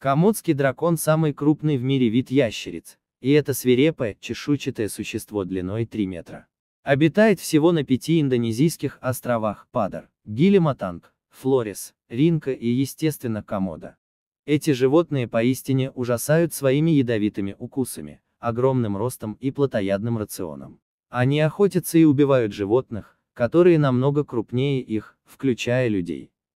Комодский дракон самый крупный в мире вид ящериц, и это свирепое, чешуйчатое существо длиной 3 метра. Обитает всего на пяти индонезийских островах Падар, Гилиматанг, Флорес, Ринка и естественно Комода. Эти животные поистине ужасают своими ядовитыми укусами, огромным ростом и плотоядным рационом. Они охотятся и убивают животных, которые намного крупнее их, включая людей.